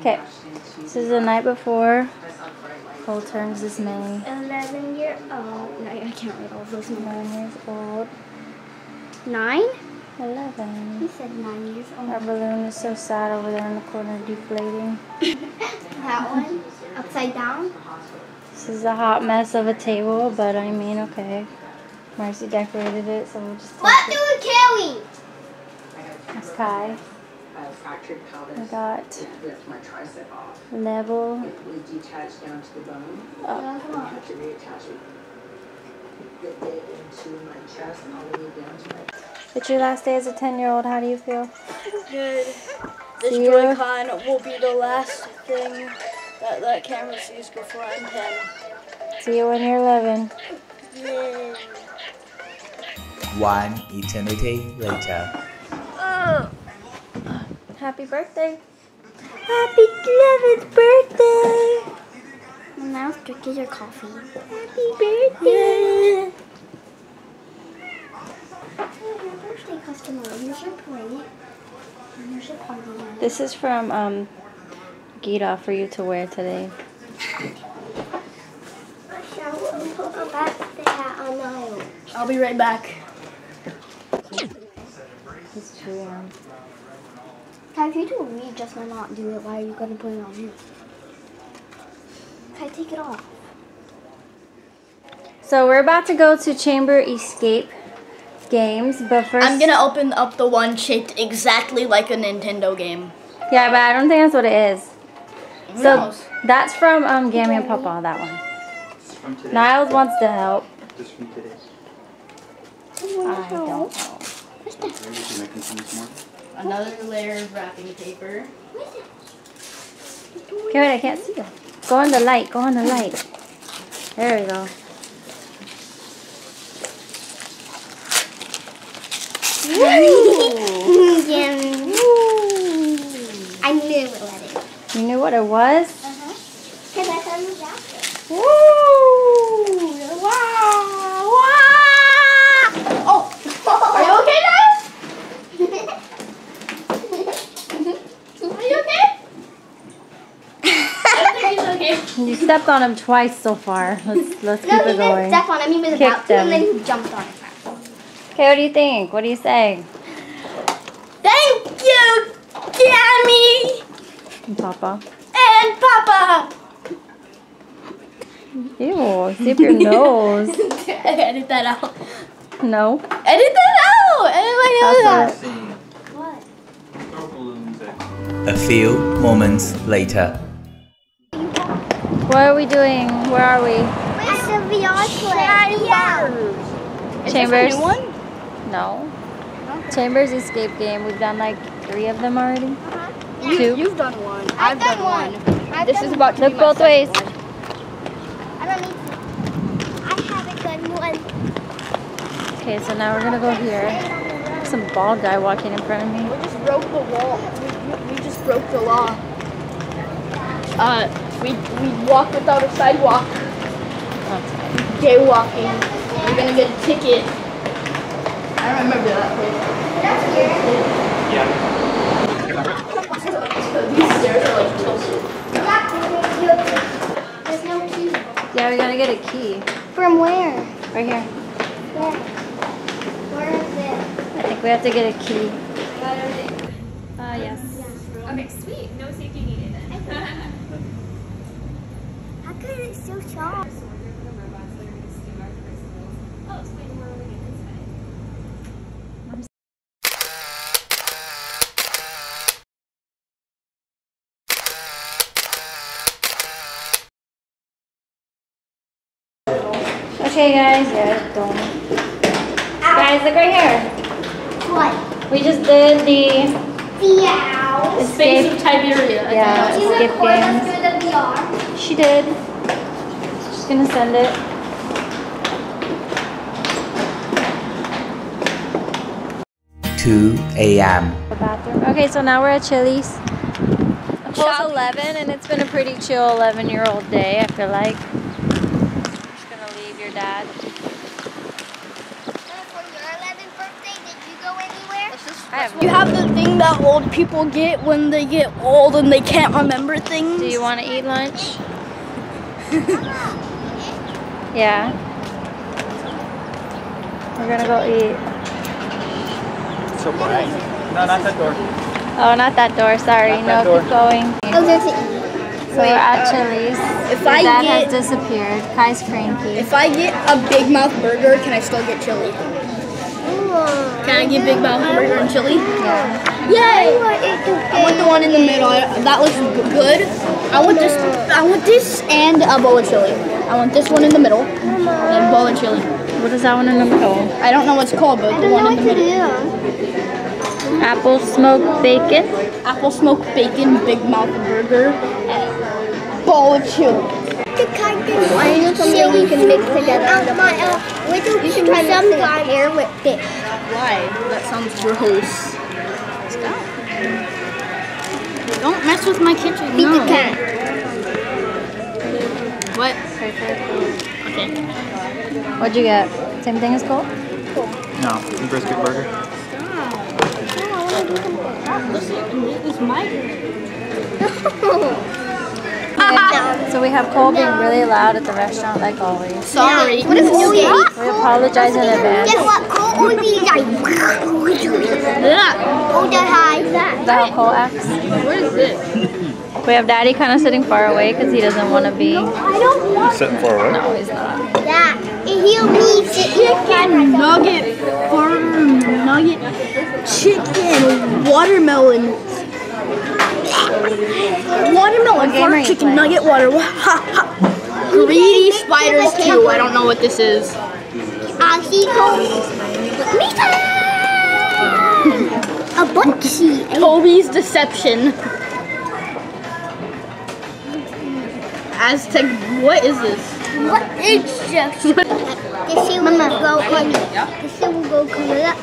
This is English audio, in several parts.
Okay, this is the night before. Cole turns this May. 11 year old. No, I can't read all of those numbers. Nine years old. Nine? Eleven. You said nine years old. Our balloon is so sad over there in the corner deflating. That one? Upside down? This is a hot mess of a table, but I mean, okay. Marcy decorated it, so we'll just What do we carry? That's Kai. Fractured pelvis. We got It ripped my tricep off. level. It was detached down to the bone. Up. I had to reattach it. Get it into my chest and all the way down to my. It's your last day as a 10 year old. How do you feel? Good. This See ya. Joy-Con will be the last thing that that camera sees before I'm 10. See you when you're 11. Yay. One eternity later. Oh. Happy birthday. Happy 11th birthday. Well, now drink your coffee. Happy birthday. Birthday customer. Here's your plate. Here's your party. This is from um, Gita for you to wear today. Shall we put a birthday hat on now? I'll be right back. It's true. um, Kai, if you do we just might not do it, why are you gonna put it on you? Kai, take it off. So we're about to go to Chamber Escape games, but first. I'm gonna open up the one shaped exactly like a Nintendo game. Yeah, but I don't think that's what it is. Who So knows? that's from um, Gammy and Papa, that one. From today. Niles wants to help. Just from today. I don't know. Maybe we should make them some more. Another layer of wrapping paper. Okay, wait, I can't see you. Go on the light, go on the light. There we go. Yeah. I knew what it let it. You knew what it was? Uh-huh. Because I saw you after. Woo! Wow! Wow! Oh! Are you okay, Niles? Are you okay? I don't think he's okay. You stepped on him twice so far. Let's let's keep no, he it didn't going. step on him. He was Kicked about to, and then he jumped on it. Okay, what do you think? What do you say? Thank you, Gammy Papa. and Papa. Ew, save your nose. Edit that out. No. Edit that out. Edit my nose out. What? Throw balloons at A few moments later. What are we doing? Where are we? It's the VR play. Is Chambers. this a new one? No. Chambers escape game. We've done like three of them already. Uh-huh. You, Two. You've done one. I've done one. I've This done is about to Look be both ways. one. I don't need to. I haven't done one. Okay, so now we're gonna go here. Some bald guy walking in front of me. We just broke the wall. We, we, we just broke the law. Uh, we we walk without a sidewalk. Jaywalking. We're gonna get a ticket. I remember that place. Yeah. These stairs are like tilted. There's no key. Yeah, we gotta get a key. From where? Right here. Where? Where is it? I think we have to get a key. Uh, yes. Okay, sweet. No safety needed then. How could it so sharp? Oh, so wait, we're really inside. Okay, guys. Yeah, don't. Guys, look right here. What? We just did the The owl. Space of Tiberia. I Yeah. Did you record us games. through the VR? She did. Just gonna send it. Two a.m. Okay, so now we're at Chili's. Cole's 11, and it's been a pretty chill 11 year old day, I feel like. Just gonna leave your dad. For your 11th birthday, did you go anywhere? Let's just I I have. You have the thing that old people get when they get old and they can't remember things. Do you want to eat lunch? yeah. We're gonna go eat. So bright. No, not that door. Oh, not that door. Sorry. Not no, door. keep going. I was gonna say, So we're at Chili's. If Your I dad get- has disappeared. Kai's cranky. If I get a Big Mouth burger, can I still get chili? Can I get Big Mouth burger and chili? Yeah. Yay! I want the one in the middle. That looks good. I want this. I want this and a bowl of chili. I want this one in the middle and a bowl of chili. What is that one in the middle? I don't know what's called, but the one in the middle. Apple smoked bacon. Apple smoked bacon, Big Mouth burger, and bowl of chili. the kind of I know something you can mix together. Uh, my, uh, little you can try some hair with this. Why? That sounds gross. Stop. Don't mess with my kitchen. Beat no. the cat. What? Okay. What'd you get? Same thing as Cole? No, brisket burger. It's Okay, so we have Cole being really loud at the restaurant like always. Sorry. What if you get? We apologize in advance. Guess what? Cole would be like. Oh, that high. Is that how Cole acts? What is this? We have Daddy kind of sitting far away because he doesn't want to be. I don't want Sitting far away. No, he's not. that. He'll be Chicken nugget, burger nugget, chicken, watermelon. Watermelon, What game are fart, you chicken playing? nugget, water. Ha, ha. Greedy spiders too. I don't know what this is. Uh, I see Cole. A bunchy. Toby's deception. Aztec, what is this? What is this? This year will go on. This year will go Korea.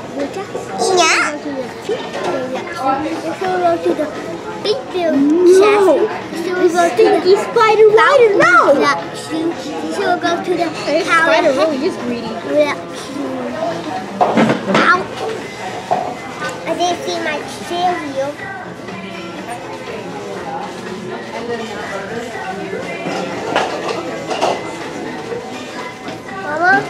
Yeah. This will go to the big field. No. This year will go to the spider rider. No. This year will go to the Spider really is greedy. Ow. I didn't see my cereal. Mama,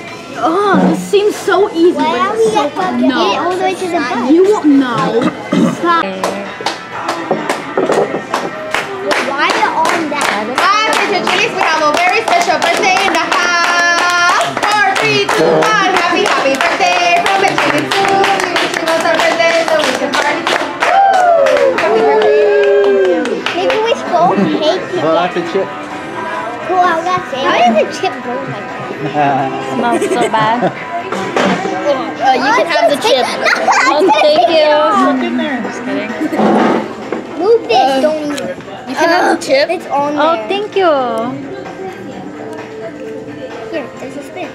Oh, this seems so easy, why are we so at hard. Get No. all the way to the bus. You won't know. Stop. Why are on that? Hi, Richard Chili's. We have a very special birthday in the house. Four, three, two, one. Happy, happy birthday Well, together. that's a chip. Cool, I was gonna say. How did the chip burn like that? Smells so bad. Uh, you can have the chip. Oh, thank you. Look in there. Just kidding. Move this, don't even. You can have the chip. It's on there. Oh, thank you. Here, there's a spoon.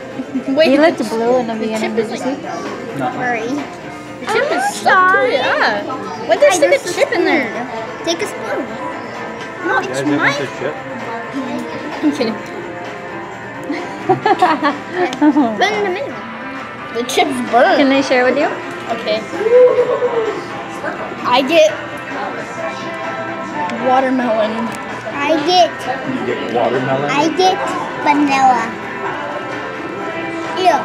Wait, He the looked blue in the beginning. chip Did is you like, see? Sorry. the chip is stuck to it. Yeah. When there's stick a chip in there? Take a spoon. No, You it's guys ever mine. said chip? I'm kidding. Put it in the middle. The chip's burn. Can they share with you? Okay. I get watermelon. I get, You get watermelon? I get vanilla. Ew.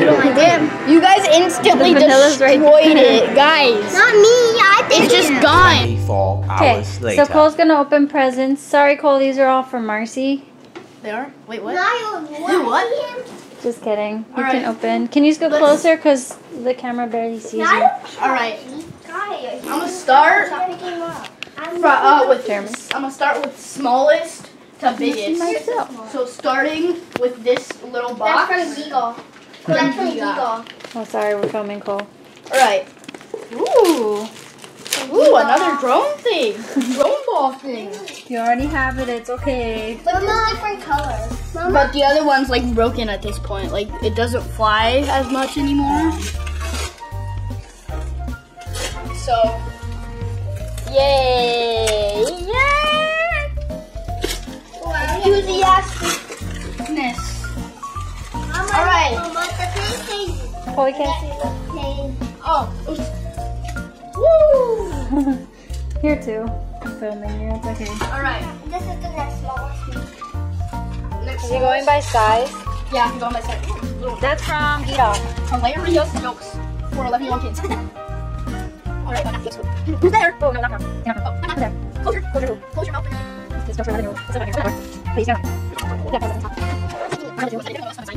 Ew. Oh damn. You guys instantly The vanilla's right destroyed it, guys. Not me, I think It's just gone. 24 Okay, hours later. so Cole's gonna open presents. Sorry, Cole, these are all for Marcy. They are? Wait, what? Niall, Wait, what? Just kidding. You All can open. Can you just go Let's- closer because the camera barely sees you. All right. I'm gonna start fr- uh, with Jeremy. I'm gonna start with smallest to biggest. myself. So starting with this little box. That's from Beagle. That's from Beagle. Oh, sorry, we're filming Cole. All right. Ooh. Ooh, another drone thing. drone ball thing. You already have it. It's okay. But it's different colors. Mama, But the other one's like broken at this point. Like it doesn't fly as much anymore. So, yay! Yay! Enthusiasticness. Mama, All right. Mama, the PlayStation. Oh, Cole, we can't see. The Oh, oops. Here too. I'm filming you. It's okay. All right. This is the next smallest one. Next. Are you going by size? Yeah, I'm going by side. That's from Gita. Hilarious jokes for 11 year old kids. All right, let's go. Who's there? Oh, no, not now. Not now. Oh, not there. Close your, close your, close your mouth. Just go for 11 year old. It's over here. Please, go. No, on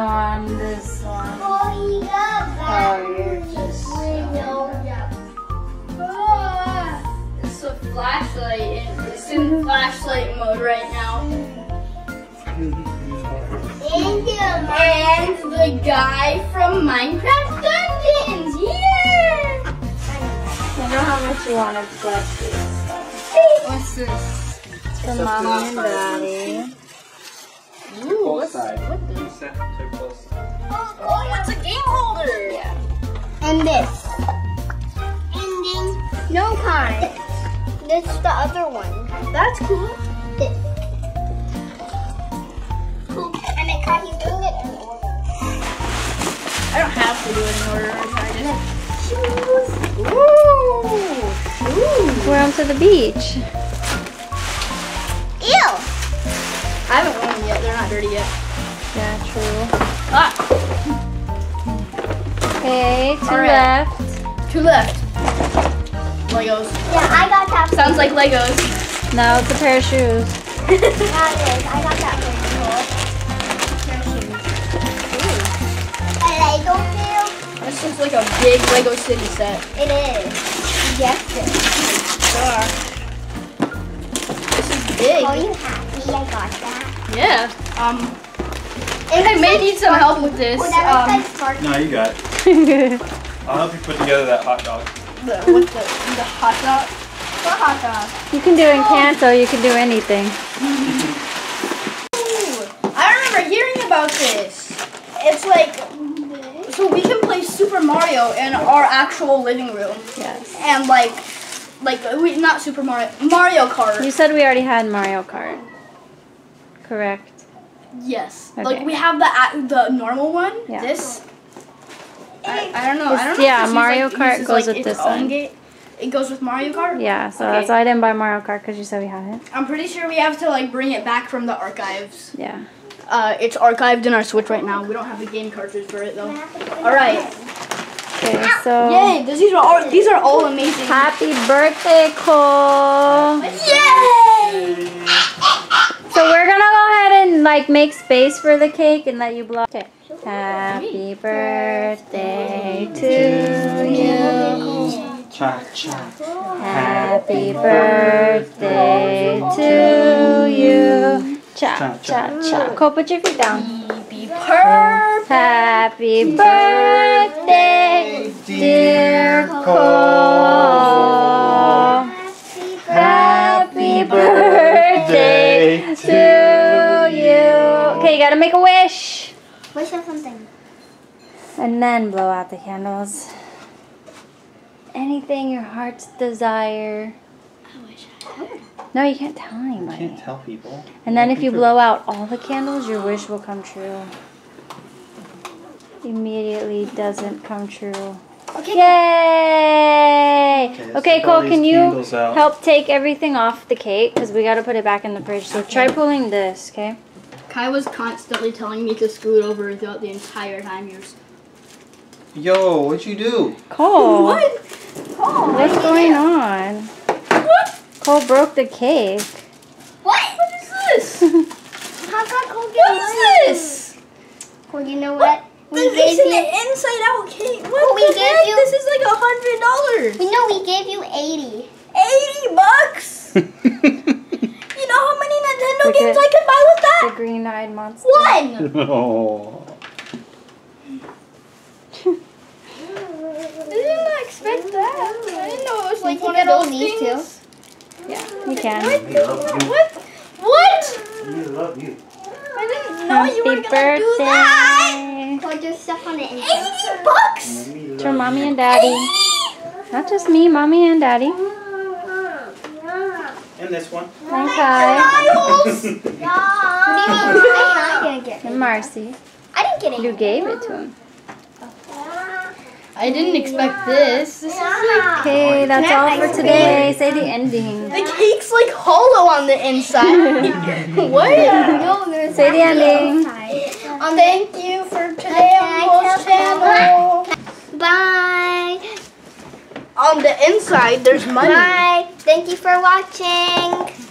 this one. Oh, you're just. It's a flashlight. It's in flashlight mode right now. And the guy from Minecraft Dungeons. Yeah. I know how much you wanted to get What's this? for mommy and daddy. Ooh, what's, side. what the? And this. And then no card. This is the other one. That's cool. This. And it kind of doing it in order. I don't have to do it in order. I just Shoes. Ooh. We're on to the beach. Ew. I haven't worn them yet. They're not dirty yet. Yeah, true. Ah, Okay, two All right. left. two left. Legos. Yeah, I got that. Sounds like Legos. Now it's a pair of shoes. That is. I got that A Lego field. This is like a big Lego city set. It is. Yes, it is. This is big. Are you happy I got that? Yeah. Um, It I may need some help with this. Um, looks like Sparky. No, you got it. I'll help you put together that hot dog. the, with the, the hot dog. What hot dog? You can do Encanto, oh. you can do anything. Ooh, I remember hearing about this. It's like, so we can play Super Mario in our actual living room. Yes. And like, like, we, not Super Mario, Mario Kart. You said we already had Mario Kart. Correct. Yes. Okay. Like we have the a- the normal one. Yeah. This. I, I don't know. I don't know. yeah, if Mario uses, Kart goes like, with this one. Game. It goes with Mario Kart. Yeah, so Okay. that's why I didn't buy Mario Kart because you said we had it. I'm pretty sure we have to like bring it back from the archives. Yeah. Uh, it's archived in our Switch right now. We don't have the game cartridge for it though. All right. Okay, so Yay! These are all these are all amazing. happy birthday, Cole. Yay! So we're gonna go ahead and like make space for the cake and let you blow. Okay. Happy birthday to you. Cha cha. Happy birthday to you. Cha cha cha. Cole, put your feet down. Perfect. Happy birthday, dear Cole. Happy birthday to you. Okay, you gotta make a wish. Wish of something. And then blow out the candles. Anything your heart's desire. I wish I No, you can't tell anybody. You Can't tell people. And then if you blow out all the candles, your wish will come true. Immediately doesn't come true. Okay. Yay! let's Okay, take Cole, can you out. help take everything off the cake? Because we got to put it back in the fridge. So try pulling this, okay? Kai was constantly telling me to scoot over throughout the entire time he was. Yo, what'd you do? Cole, What? Cole. what's going on? What? Cole broke the cake. What? What is this? How come Cole get What is this? Well, you know what? We This gave is you. an inside out cake. What Well, we the gave heck? you- This is like a hundred dollars. We know we gave you 80. Eighty bucks. you know how many Nintendo video games I can buy with the that? green-eyed monster. One. Oh. I did not expect that. I didn't know it was like You one get of all those these Yeah, You can. What? What? We love you. I didn't know you were Happy gonna do that. Birthday. Your stuff on the inside. Eighty bucks. It's for mommy and daddy. Not just me, mommy and daddy. And this one. And Kai. What do you mean? I didn't get And Marcy. I didn't get You gave it to him. I didn't expect this. This is like Okay, that's all for today. Say the ending. the cake's like hollow on the inside. what? No, Say the ending. On Thank you for today Bye. On the inside, there's money. Bye. Thank you for watching.